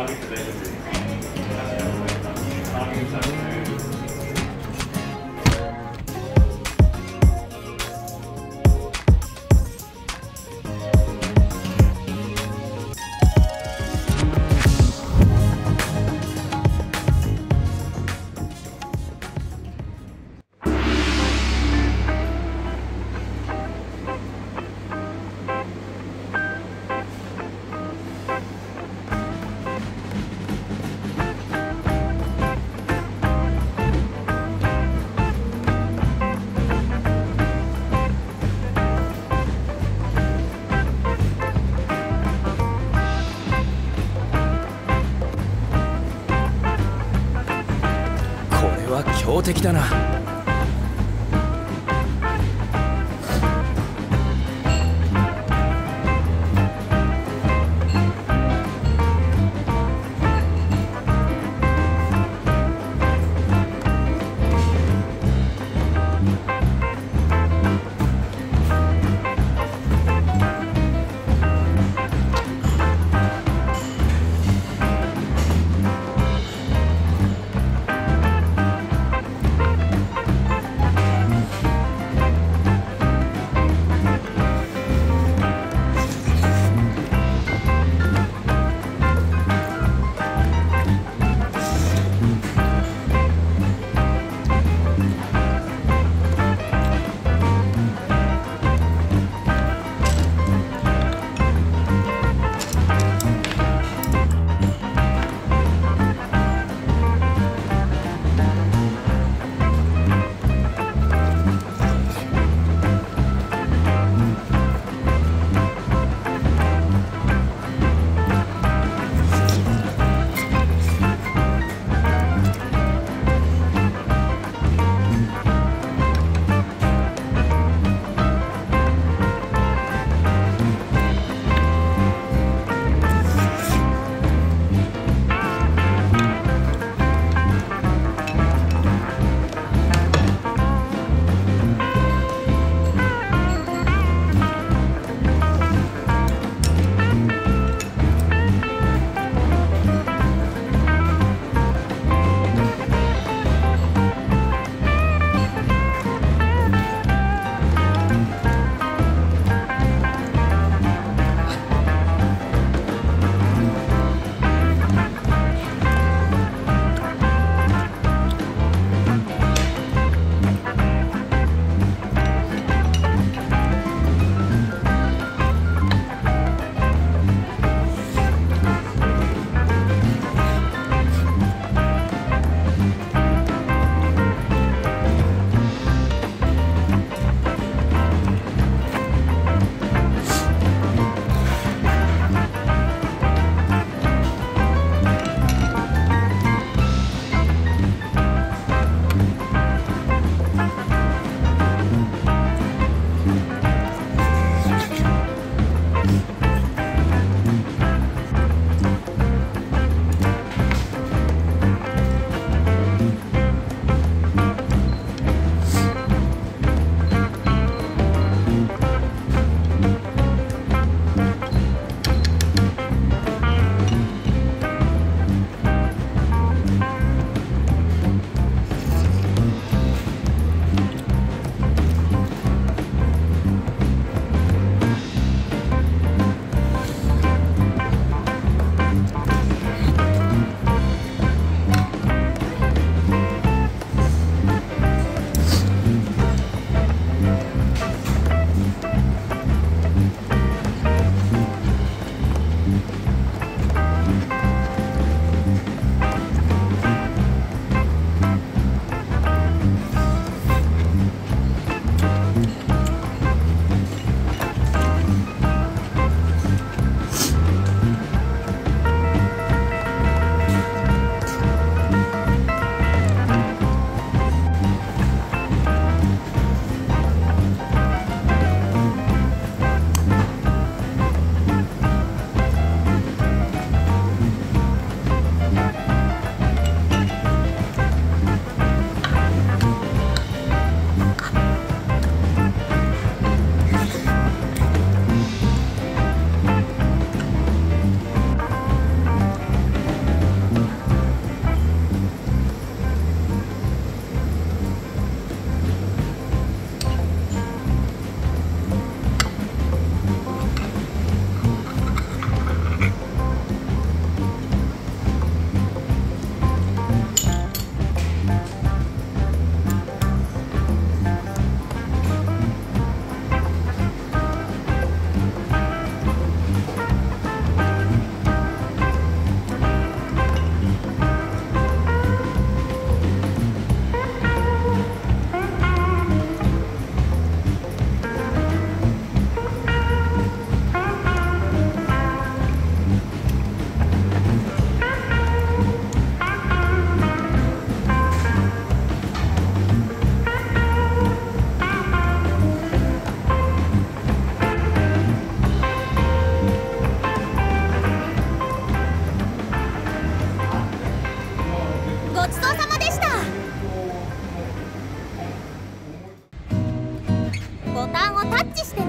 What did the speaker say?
I'll get to. 強敵だな。ボタンをタッチして